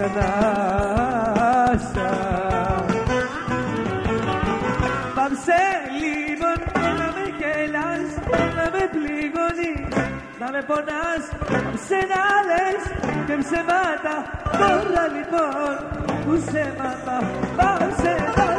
κρατάσα. Πάψε λίγο να με γελάς, να με πληγώνεις, να με πονάς Πάψε να λες και ψεμάτα, τώρα λοιπόν που σε μάτα Πάψε να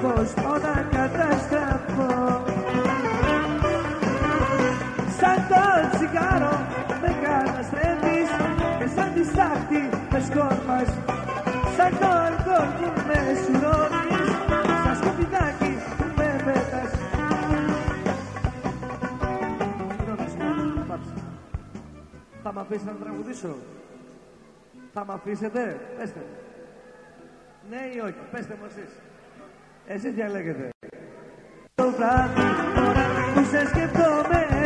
προσπαθώ να καταστραφώ. Σαν το τσιγάρο με καταστρέφεις και σαν τη στάχτη με σκόρπας. Σαν το αλκοόλ που με σουρώνεις σαν σκοπιδάκι που με πέτας. Θα μ' αφήσετε να τραγουδήσω; Θα μ' αφήσετε, πέστε ναι ή όχι, πέστε μου εσείς. ऐसे जाने लगे थे? तो उसे स्किप तो मैं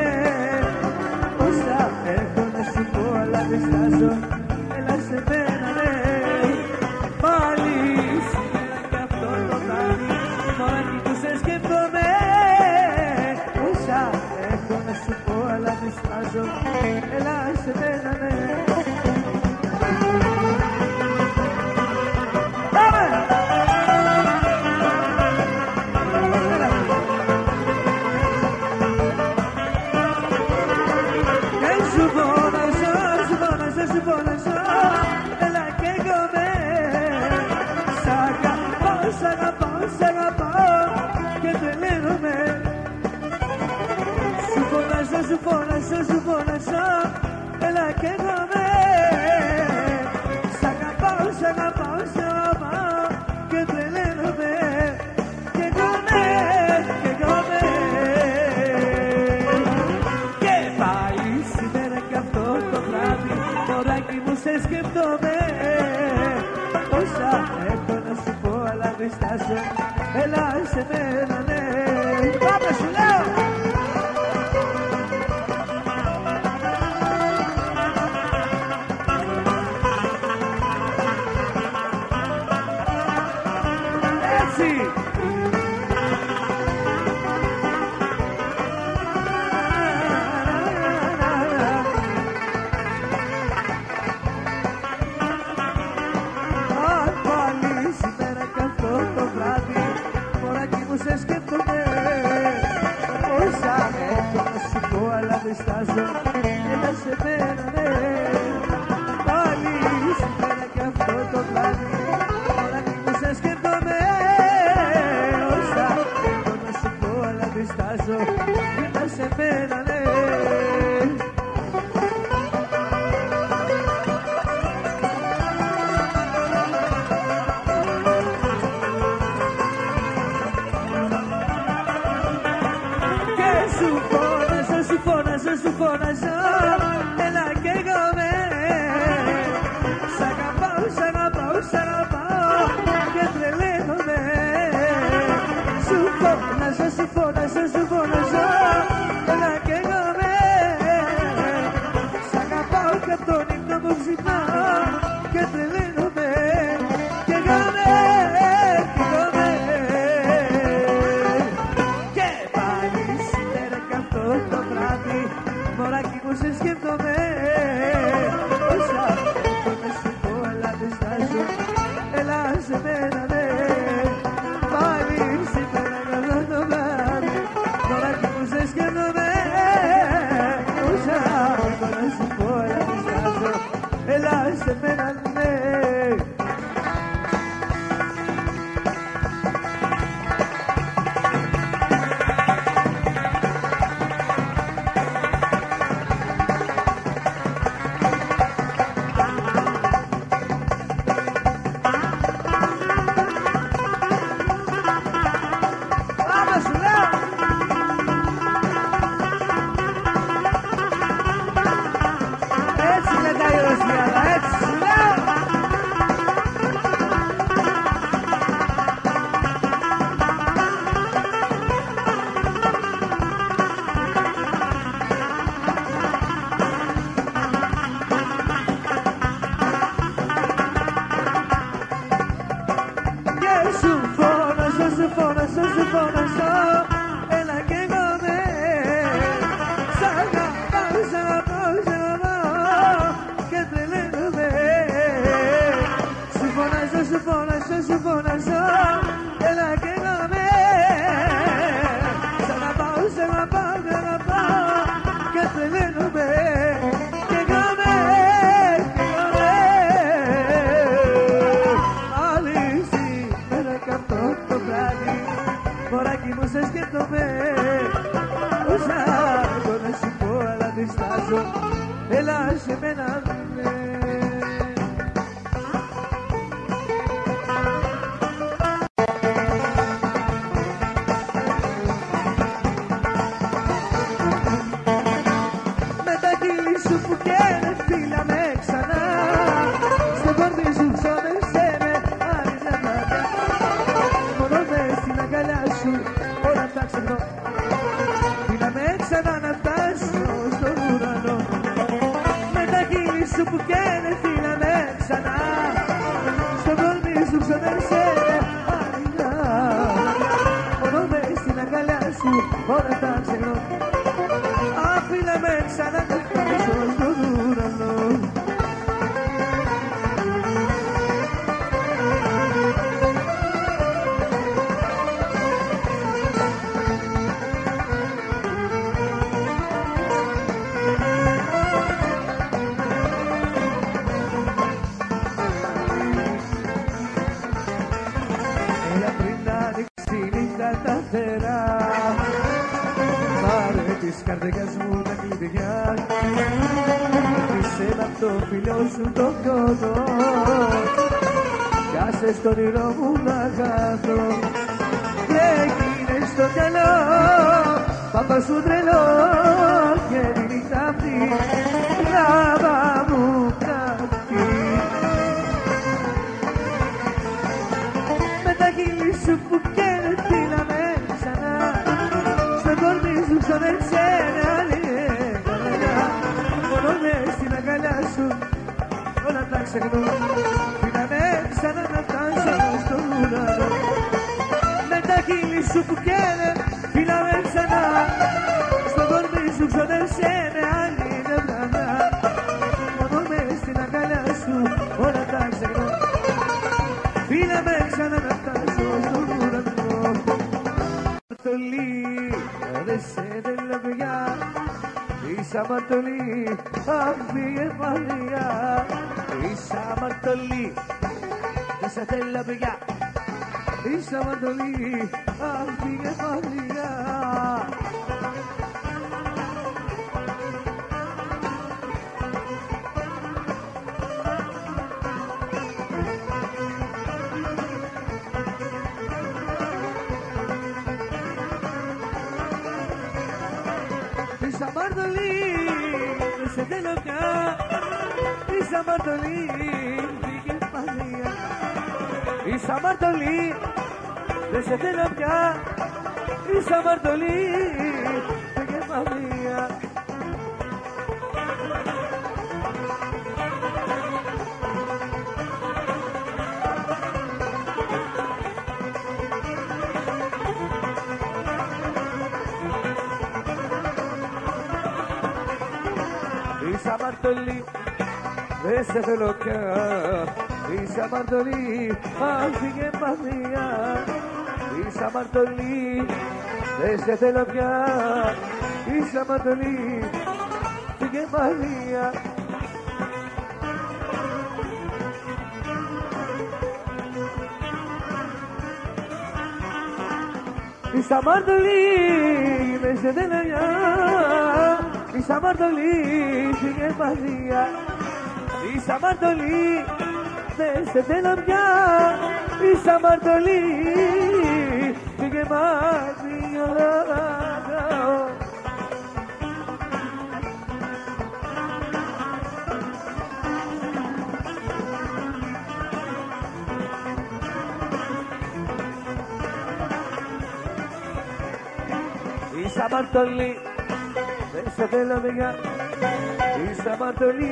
σε σκεπτόμαι Όσα έχω να σου πω αλλά διστάζω Έλα σε μένα casa, ela se. torero mundagazo. Rekin ez dut jano, papa zutra سمتلي أبي مريا سمتلي ستلبيا سمتلي أبي مريا Της αμαρτωλή πήγε παγία Της αμαρτωλή δεν σε θέλω πια Της αμαρτωλή πήγε παγία Είσαι αμαρτωλή, δεν σε θέλω πια. Είσαι αμαρτωλή, άφηγε παθία Είσαι αμαρτωλή, δεν σε θέλω πια. Είσαι αμαρτωλή, φύγε παθία Είσαι αμαρτωλή, δεν σε θέλω πια. Είσαι αμαρτωλή, φύγε παθία Είσαι αμαρτωλή, δεν σε θέλω πια. Είσαι αμαρτωλή, φύγε παθία Είσαι αμαρτωλή, δεν σε θέλω πια. Είσαι αμαρτωλή,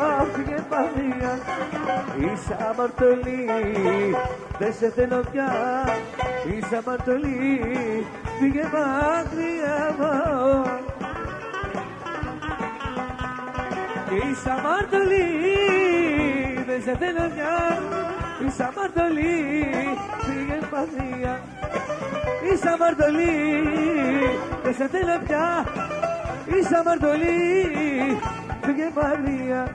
άφηγε παθία Είσαι αμαρτωλή, δεν σε θέλω πια. Είσαι αμαρτωλή, φύγε μακριά μου Είσαι αμαρτωλή, δεν σε θέλω πια. Είσαι αμαρτωλή, φύγε παθία Είσαι αμαρτωλή, δεν σε θέλω πια. Είσαι αμαρτωλή, φύγε Μαρία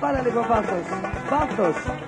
Πάρε λίγο βάθος, βάθος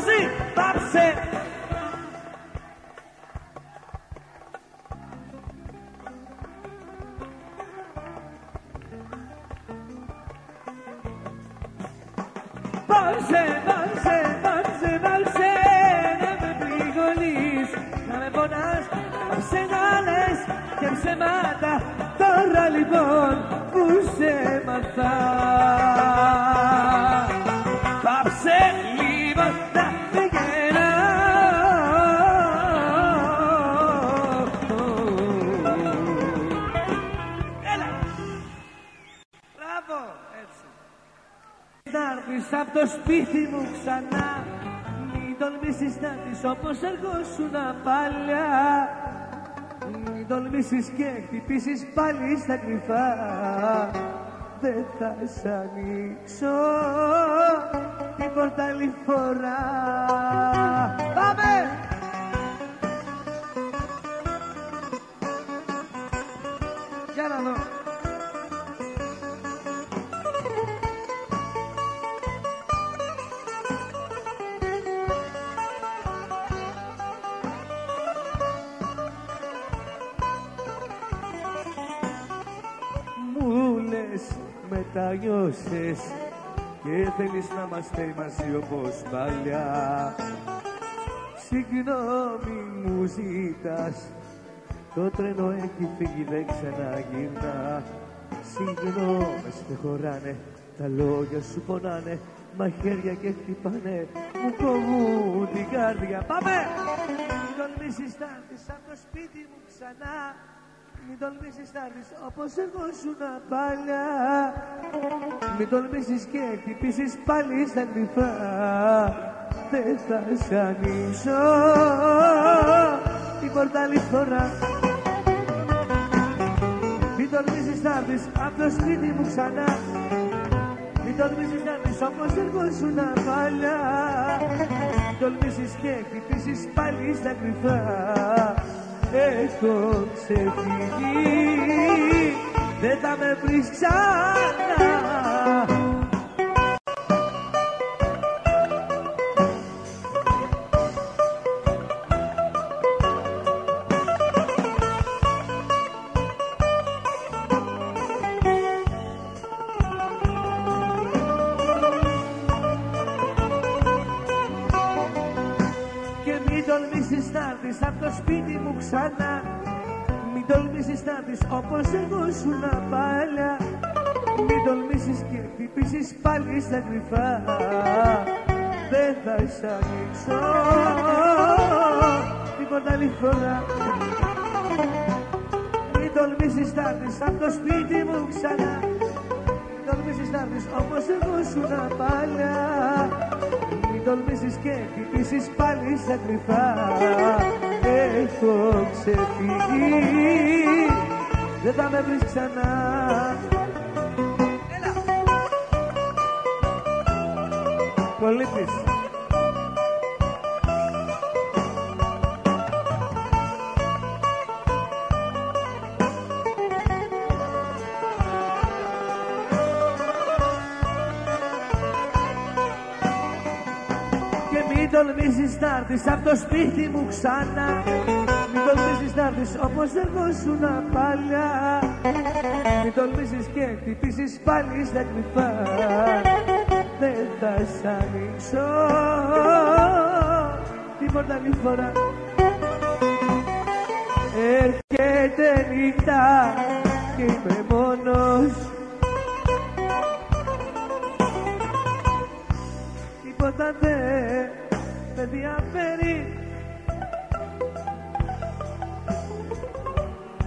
σε... Πάμε μαζί, πάψε όπως ερχόσουν παλιά Μην τολμήσεις και χτυπήσεις πάλι στα κρυφά. Δεν θα σ' ανοίξω τίποτα άλλη φορά Πάμε! Μετανιώσες και θέλεις να είμαστε μαζί όπως παλιά. Συγγνώμη μου ζητάς το τρένο έχει φύγει δεν ξαναγυρνά. Συγγνώμη δεν χωράνε τα λόγια σου πονάνε μαχαίρια και χτυπάνε μου κόβουν την καρδιά. Πάμε! Μην τολμήσεις να έρθεις από το σπίτι μου ξανά μην τολμήσεις να έρθεις όπως εγώ σου να παλιά Μην τολμήσεις και χτυπήσεις πάλι στα κρυφά Δεν θα σ' ανοίξω την πόρτα άλλη φορά Μην τολμήσεις να έρθεις από το σπίτι μου ξανά. Μην τολμήσεις να έρθεις όπως εγώ σου να παλιά Μην τολμήσεις και χτυπήσεις πάλι στα κρυφά έχω ξεφύγει δεν θα με βρεις ξανά τολμήσεις να έρθεις όπως εγώ σου να παλιά. Μην τολμήσεις και χτυπήσεις πάλι στα κρυφά. Δεν θα σ' ανοίξω τίποτα άλλη φορά. Μην τολμήσεις να έρθεις απ' το σπίτι μου ξανά. Μην τολμήσεις να έρθεις όπως εγώ σου να παλιά. Μην τολμήσεις και χτυπήσεις πάλι στα κρυφά. Έχω ξεφύγει Δεν θα με βρεις ξανά. Έλα μην τολμήσεις να έρθεις απ' το σπίτι μου ξανά. Μην τολμήσεις να έρθεις όπως εγώ σου να παλιά. Μην τολμήσεις και χτυπήσεις πάλι στα κρυφά. Δεν θα σ' ανοίξω τίποτα άλλη φορά. Έρχεται νύχτα και είμαι μόνος. Τίποτα δεν με ενδιαφέρει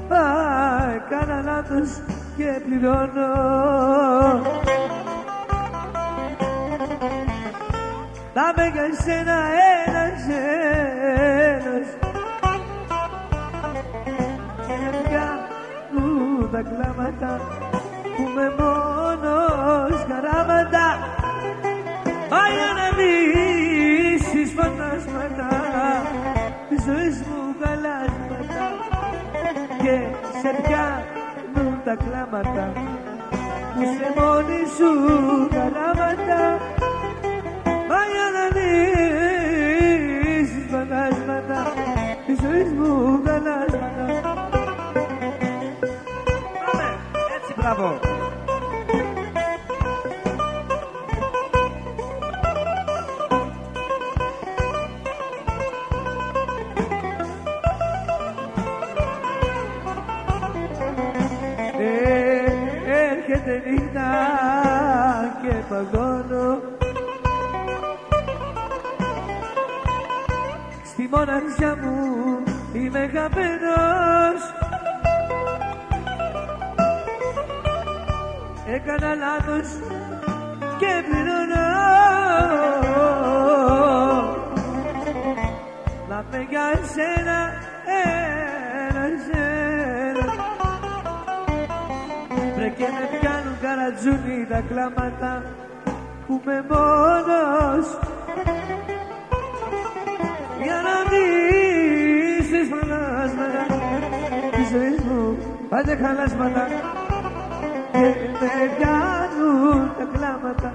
Α, έκανα λάθος και πληρώνω. Θα με για σένα ένας ένας. Για μου τα κλάματα που με μόνος χαράματα Μα για να λύσεις φαντάσματα της ζωής μου καλάσματα και σε πιάνουν τα κλάματα που σε μόνη σου καράματα Μα για να λύσεις φαντάσματα Τη ζωής μου καλάσματα Πάμε, έτσι μπράβο και παγώνω. Στη μοναξιά μου είμαι χαμένος Έκανα λάθος και πληρώνω. Να με για σένα, ένα σένα Βρε και με πιάνουν καρατζούνι τα κλάματα που με μόνος για να δείσεις φανάσματα τη ζωή μου πάντα χαλάσματα. Και με πιάνουν τα κλάματα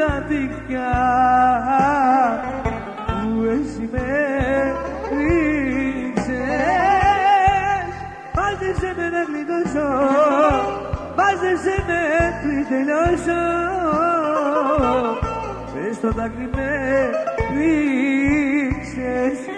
τα δίκια που εσύ με ρίξες. Μάζεψε με να γλιτώσω Μάζεψε με πριν τελειώσω. Μες στο δάκρυ με ρίξες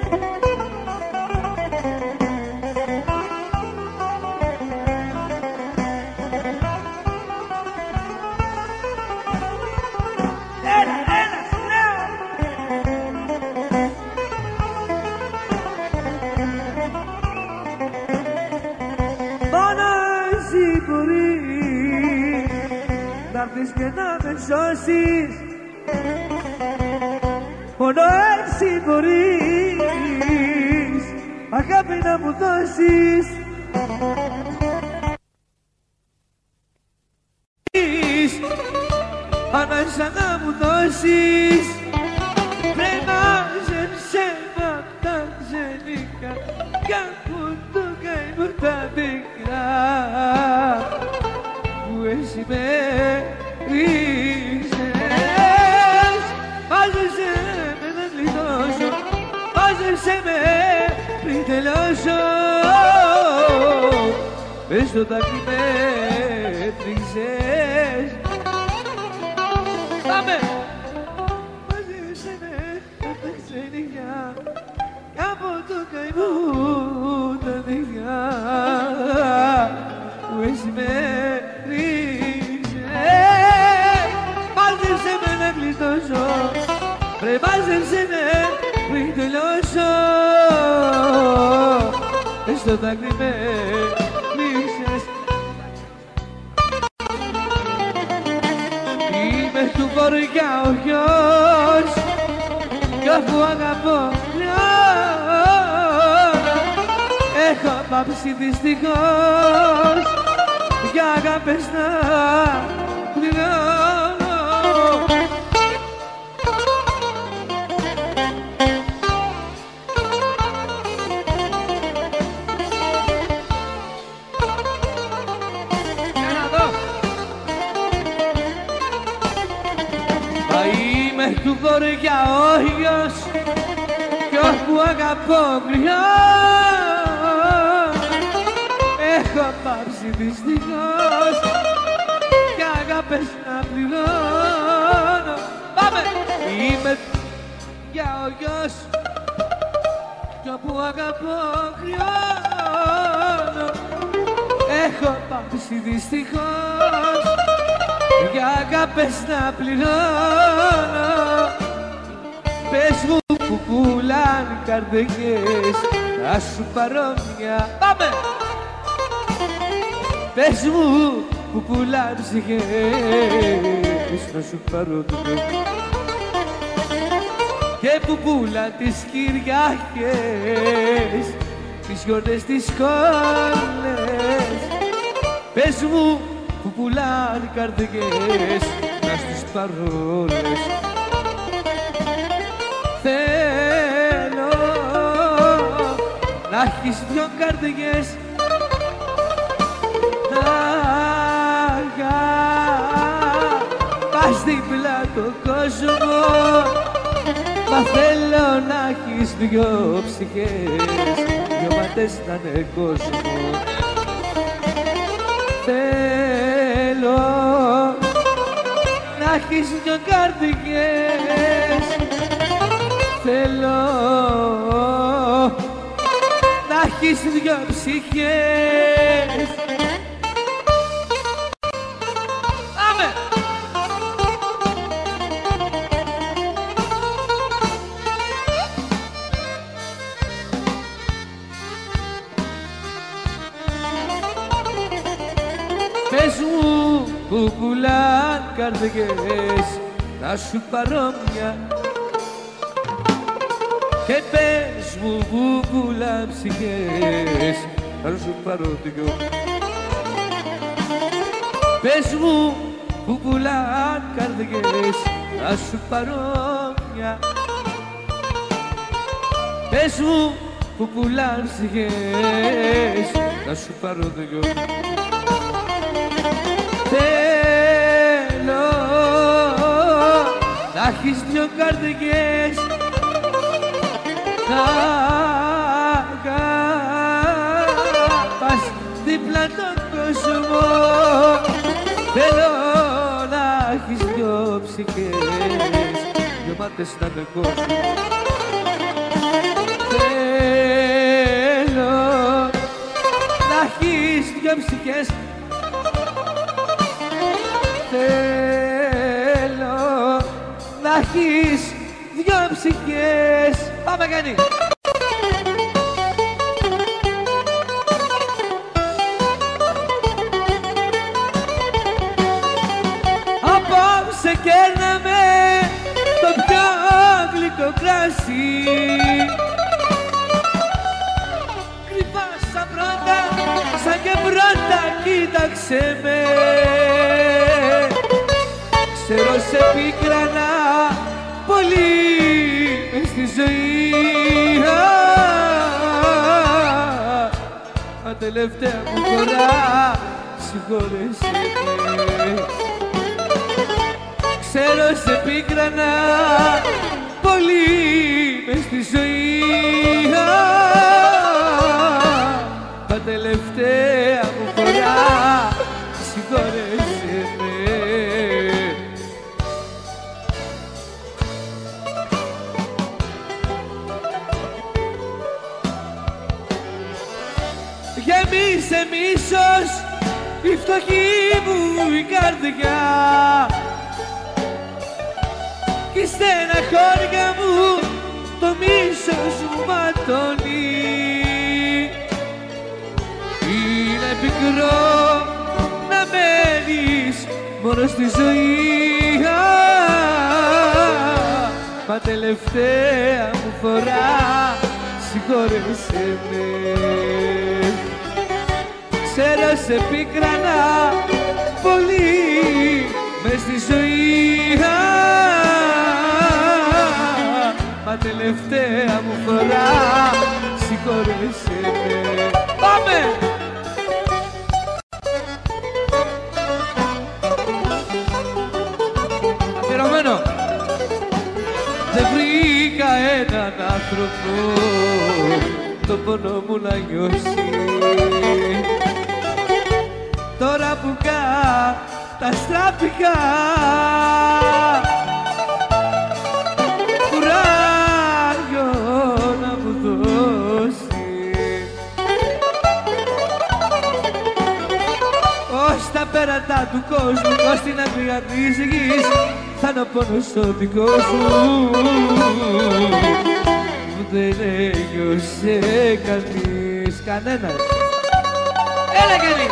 να έρθεις και να με σώσεις. Μόνο εσύ μπορείς αγάπη να μου δώσεις. Ανάσα να μου δώσεις Μες στο δάκρυ με ρίξες Είμαι του βορειά ο γιος Κι αφού αγαπώ λιώνα Έχω πάψει δυστυχώς Για αγάπες να όπου αγαπώ γλυό έχω πάψει δυστυχώς και αγάπες να πληρώνω. Πάμε! Είμαι για ο γιος κι όπου αγαπώ κρυώνω έχω πάψει δυστυχώς για αγάπες να πληρώνω. Πες μου που πουλάνε καρδιές θα σου πάρω μια. Πάμε! Πες μου που πουλάνε ψυχές να σου πάρω μια και που πουλάν τις Κυριακές τις γιορτές τις σχόλες Πες μου που πουλάνε καρδιές να στις παρόλες έχεις δυο καρδιές να πας δίπλα το κόσμο. Μα θέλω να έχεις δυο ψυχές δυο ματές να είναι κόσμο. Θέλω να έχεις δυο καρδιές έχεις δυο ψυχές Πάμε! Πες μου που πουλάν καρδιές να σου πάρω μια και πες μου που πουλάν ψυχές να σου πάρω δυο Πες μου που πουλάν καρδιές να σου πάρω μια. Πες μου που πουλάν ψυχές να σου πάρω δυο Θέλω να έχεις δυο καρδιές να αγαπάς δίπλα τον κόσμο. Θέλω να έχεις δυο ψυχές δυο μάτες να είναι κόσμο Θέλω να έχεις δυο ψυχές. Θέλω να έχεις δυο ψυχές Πάμε Γιάννη! Απόψε κέρναμε το πιο γλυκό κράσι Κρυφά σαν πρώτα, σαν και πρώτα κοίταξε με. Ξέρω σε πίκρανα πολύ μες στη ζωή τελευταία μου φορά. Συγχώρεσέ με Ξέρω σε πίκρανα πολύ μες στη ζωή. Α, Μα τελευταία γεμίσε μίσος η φτωχή μου η καρδιά. Κι η στεναχώρια μου το μίσος μου ματώνει. Είναι πικρό να μένεις μόνος στη ζωή. Α, Μα τελευταία μου φορά συγχώρεσέ με Ξέρω σε πίκρανα πολύ μες στη ζωή. Α, Μα τελευταία μου φορά συγχώρεσέ με. Πάμε! Αφιερωμένο. Δεν βρήκα έναν άνθρωπο το πόνο μου να νιώσει Τώρα που καταστράφηκα. Κουράγιο να μου δώσει. Ως τα πέρατα του κόσμου, ως την αγρία της γης θα είναι ο πόνος ο δικός μου. Που δεν ένιωσε κανείς, κανένας. Έλα Γιάννη,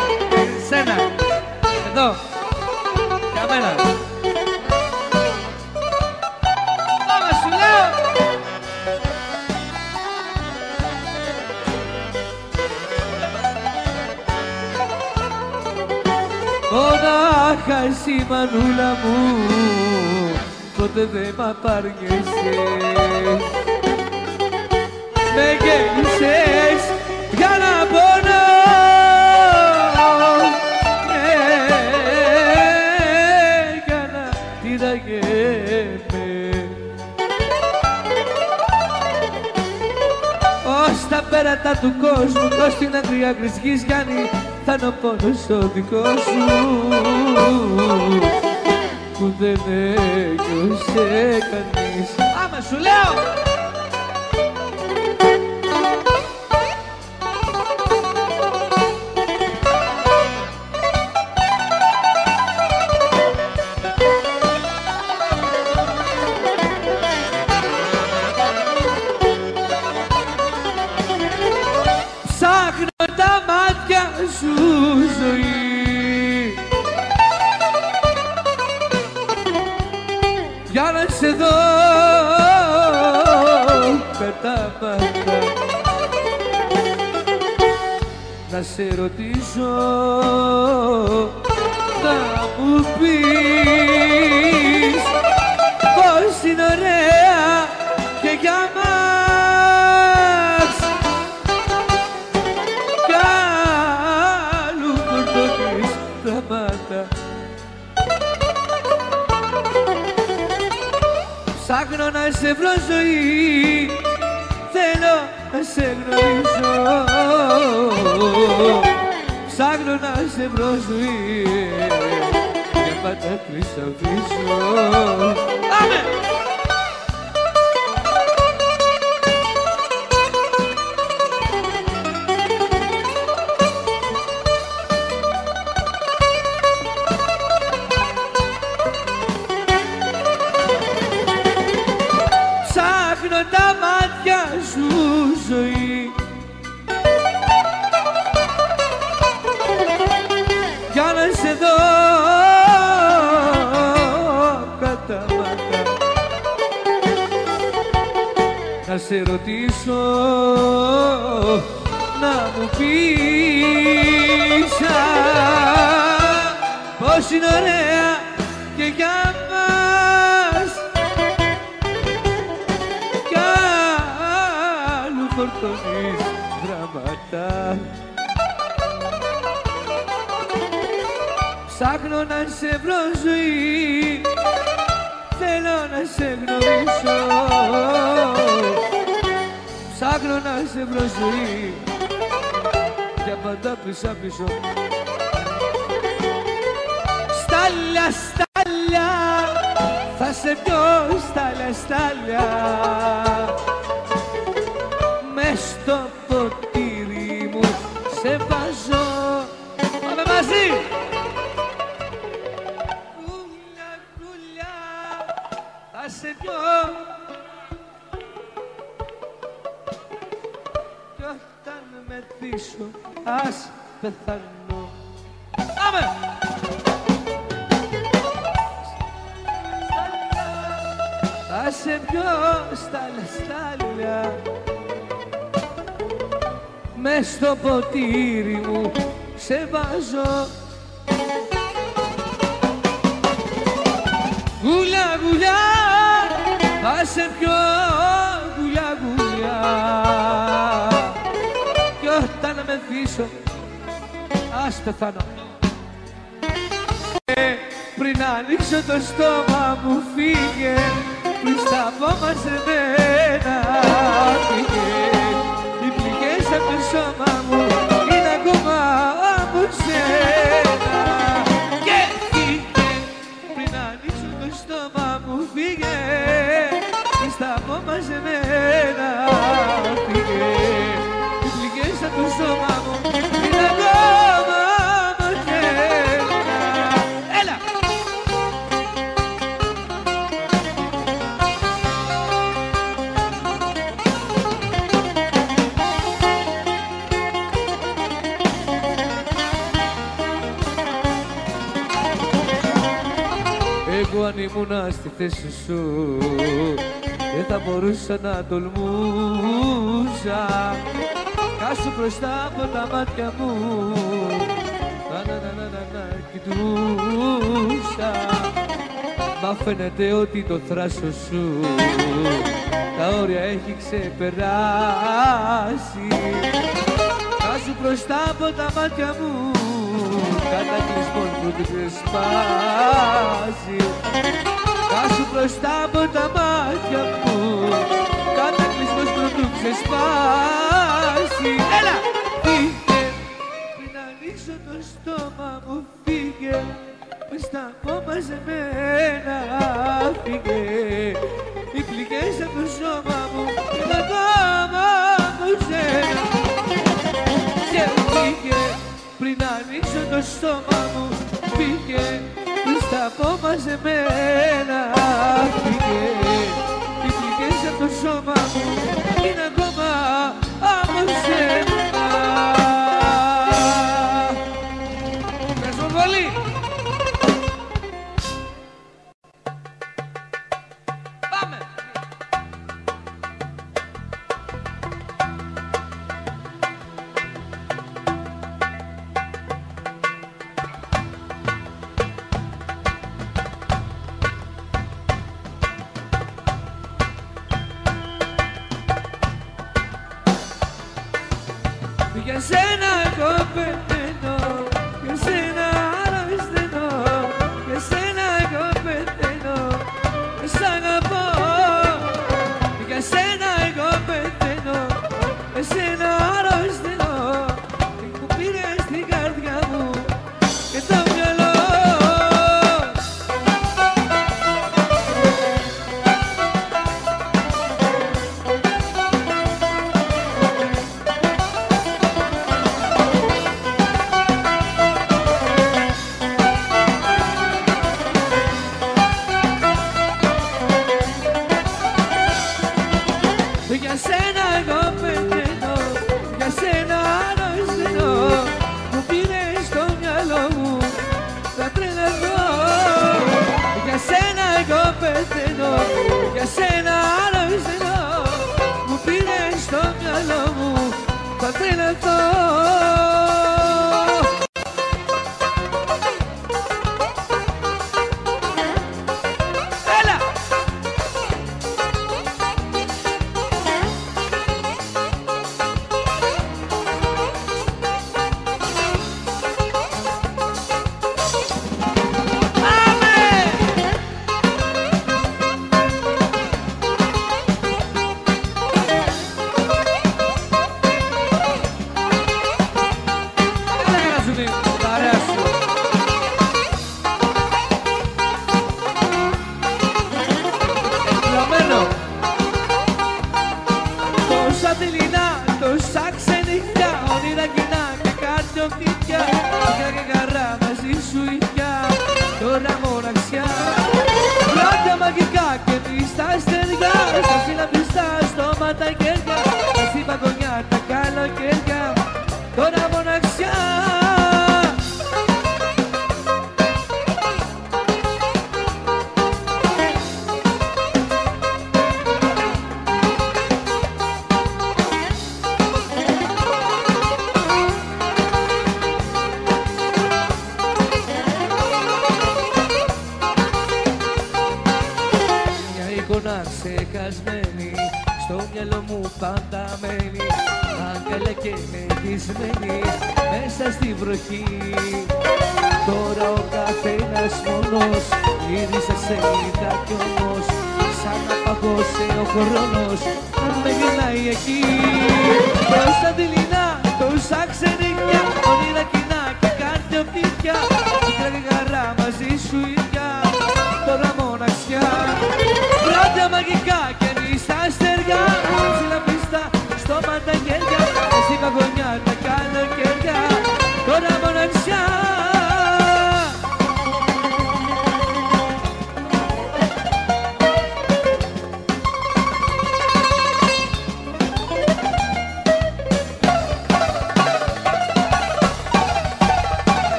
σένα, εδώ, για μένα. Πάμε σου λέω. Μονάχα εσύ μανούλα μου ποτέ δεν μ' απαρνιέσαι Με γέννησες για να τα πέρατα του κόσμου Ως την αγρία γης Γιάννη Θα είναι ο πόνος ο δικός σου Που δεν ένιωσε κανείς. Άμα σου λέω φορτώνεις γραμμάτα Ψάχνω να σε βρω ζωή. Θέλω να σε γνωρίσω Ψάχνω να σε βρω ζωή. Για πάντα κλείσω πίσω Πάμε! Είναι ωραία και για μας κι άλλου φορτώνεις γραμμάτα Ψάχνω να σε βρω ζωή. Θέλω να σε γνωρίσω. Ψάχνω να σε βρω ζωή. Για πάντα πίσω πίσω Στάλια, στάλια Θα σε πιω στάλια, στάλια. Μες στο ποτήρι μου σε βάζω. Πάμε μαζί! Κούλια, κούλια Θα σε πιω. Κι όταν με πίσω ας πεθάνω Μες στο ποτήρι μου σε βάζω. Γουλιά, γουλιά, θα σε πιω γουλιά, γουλιά. Κι όταν με αφήσω, ας πεθάνω Ε, Πριν ανοίξω το στόμα μου φύγε Πριν στα μας εμένα φύγε Οι πληγές από το σώμα μου είναι ακόμα από σένα. Και φύγε πριν ανοίξω το στόμα μου φύγε Πριν στα μας εμένα φύγε Οι πληγές από το σώμα μου εγώ αν ήμουν στη θέση σου δεν θα μπορούσα να τολμούσα. Κάσου μπροστά από τα μάτια μου να να να να να, να κοιτούσα. Μα φαίνεται ότι το θράσο σου τα όρια έχει ξεπεράσει. Κάσου μπροστά από τα μάτια μου κατακλυσμών που την κρεσπάζει Κάσου μπροστά από τα μάτια μου κατακλυσμός που του ξεσπάσει Έλα! Φύγε πριν ανοίξω το στόμα μου φύγε μες τα κόμμα σε μένα φύγε. Οι πληγές από το σώμα μου και τα κόμμα μου σένα. Και φύγε πριν ανοίξω το στόμα μου πήγε στα από μαζεμένα πήγε και σε από το σώμα μου είναι que se la competidor.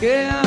Και